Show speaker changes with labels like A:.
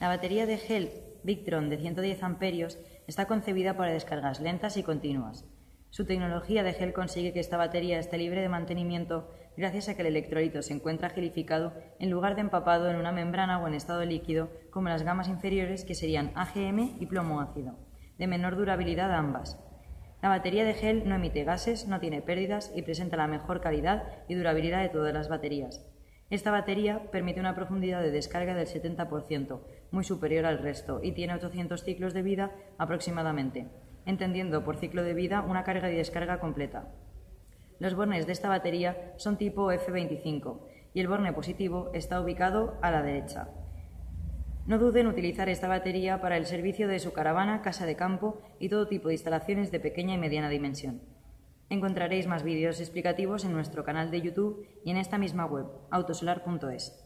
A: La batería de gel Victron de 110 amperios está concebida para descargas lentas y continuas. Su tecnología de gel consigue que esta batería esté libre de mantenimiento gracias a que el electrolito se encuentra gelificado en lugar de empapado en una membrana o en estado líquido como las gamas inferiores que serían AGM y plomo ácido, de menor durabilidad ambas. La batería de gel no emite gases, no tiene pérdidas y presenta la mejor calidad y durabilidad de todas las baterías. Esta batería permite una profundidad de descarga del 70%, muy superior al resto, y tiene 800 ciclos de vida aproximadamente, entendiendo por ciclo de vida una carga y descarga completa. Los bornes de esta batería son tipo F25 y el borne positivo está ubicado a la derecha. No duden en utilizar esta batería para el servicio de su caravana, casa de campo y todo tipo de instalaciones de pequeña y mediana dimensión. Encontraréis más vídeos explicativos en nuestro canal de YouTube y en esta misma web, autosolar.es.